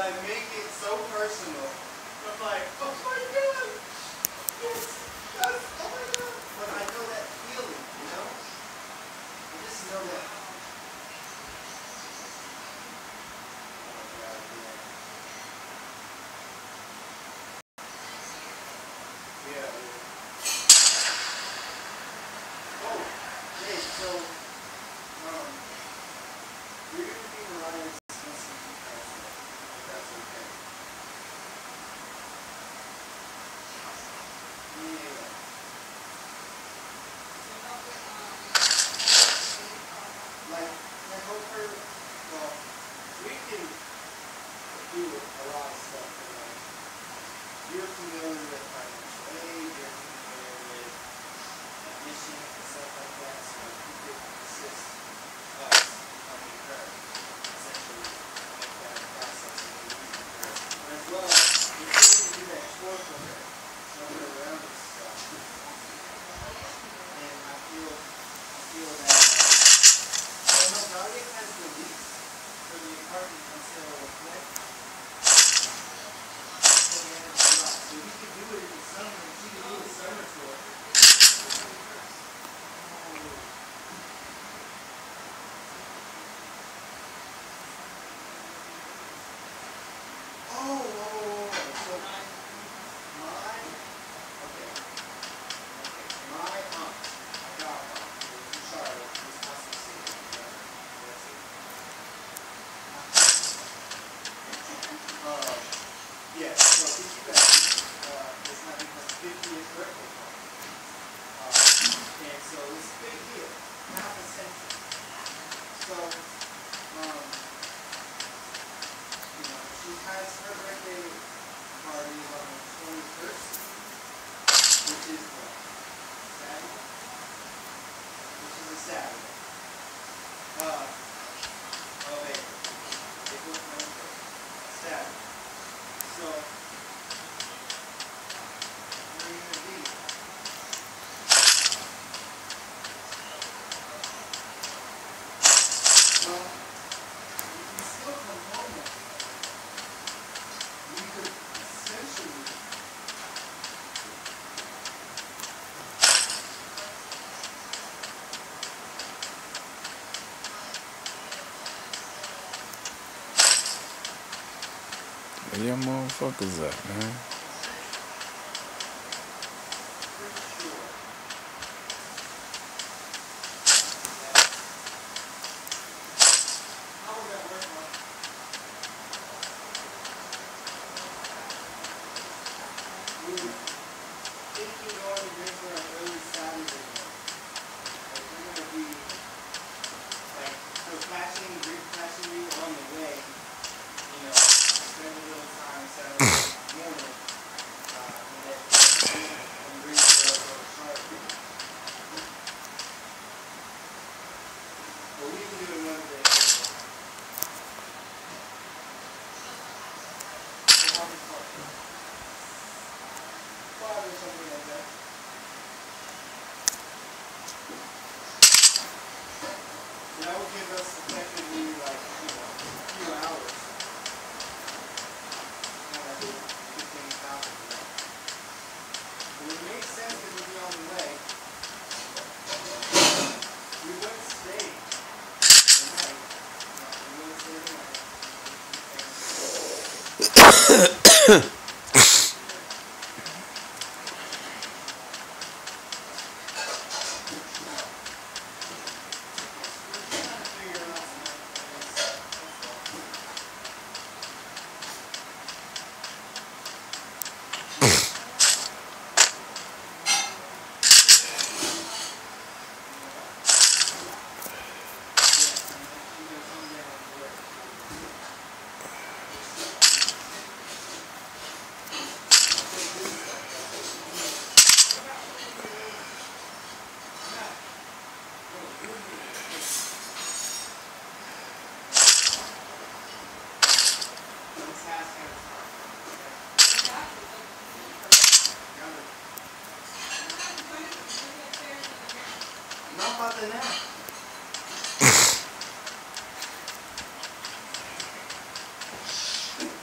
like make it so personal. I'm like, oh my god, yes, Them motherfuckers up, man. 흥!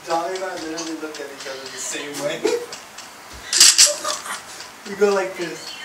Dolly and I literally look at each other the same way. we go like this.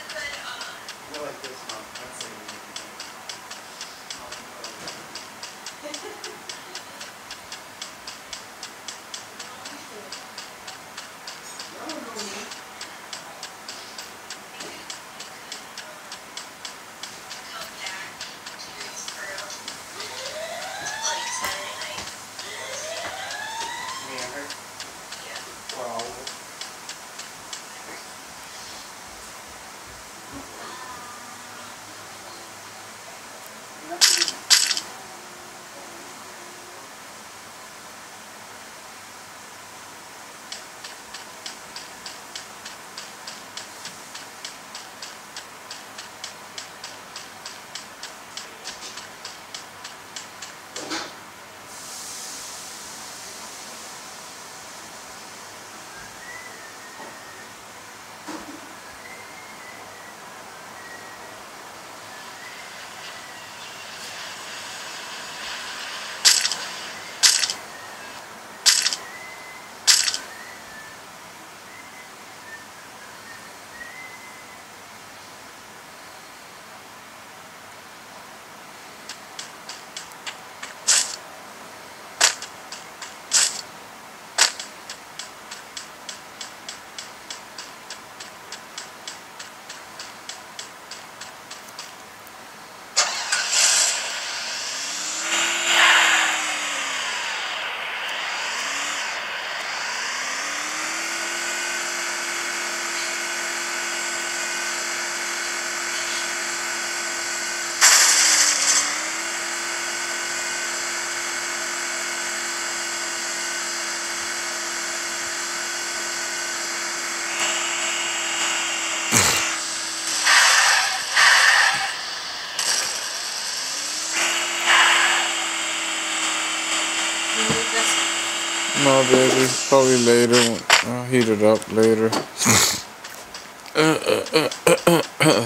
No, baby. Probably later. I'll uh, heat it up later.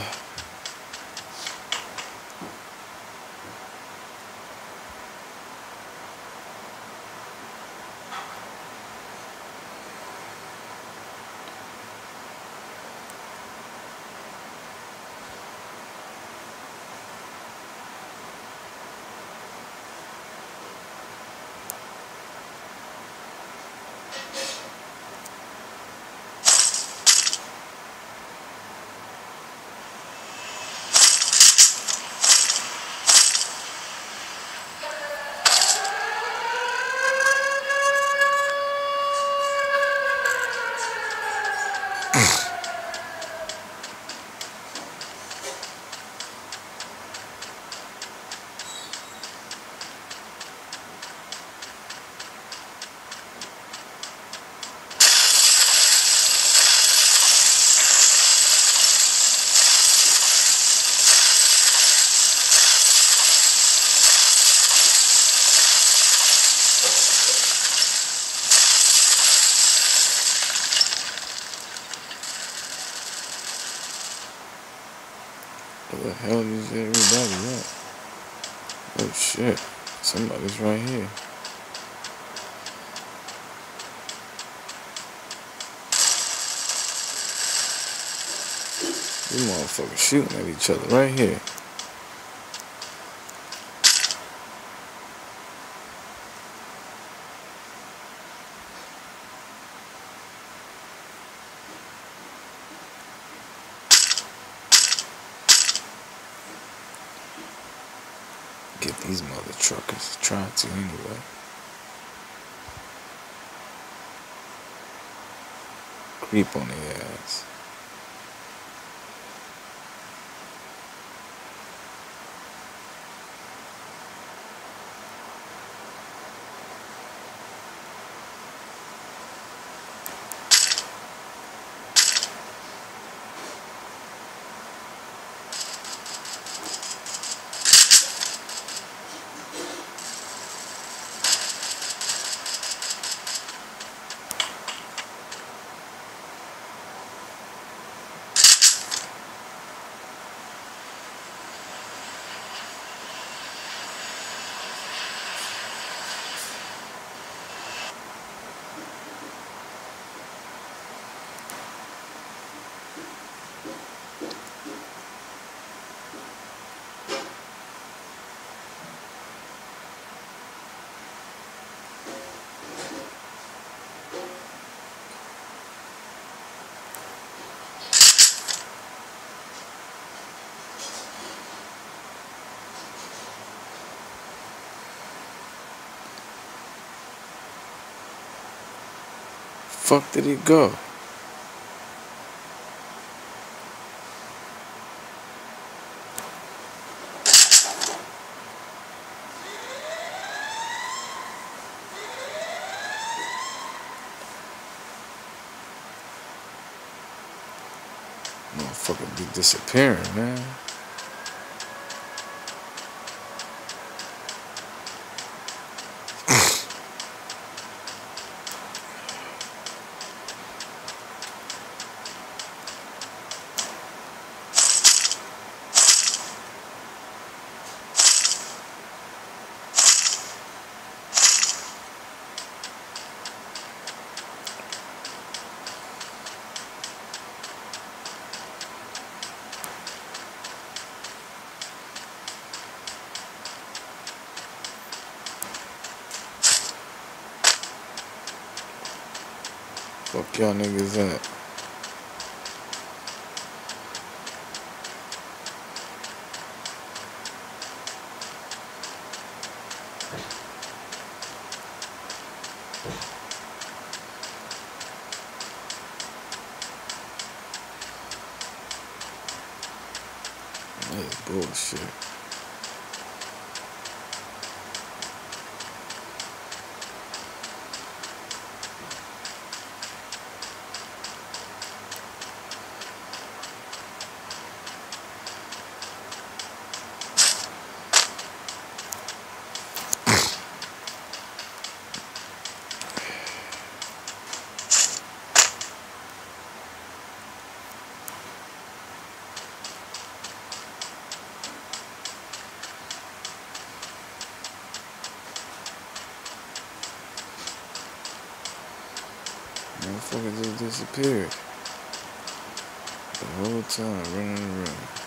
Where the hell is everybody at? Oh shit. Somebody's right here. These motherfuckers shooting at each other right here. Get these mother truckers. Try to anyway. Creep on their ass. Fuck did he go? Motherfucker be disappearing, man. Fuck y'all niggas at? That's bullshit. Motherfucker just disappeared. The whole time running around.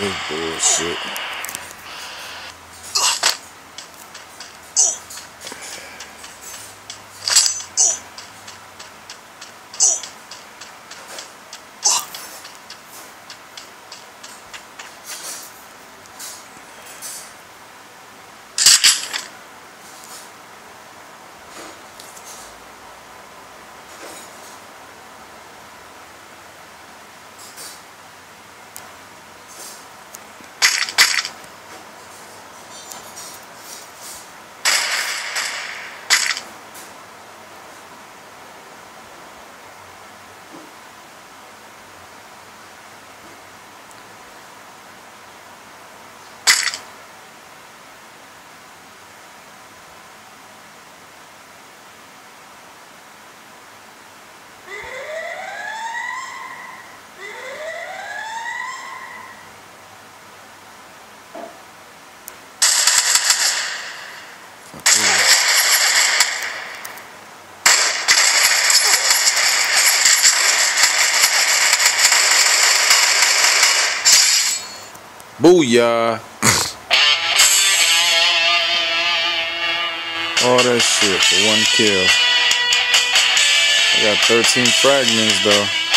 This bullshit. Booyah. All that shit for one kill. I got 13 fragments though.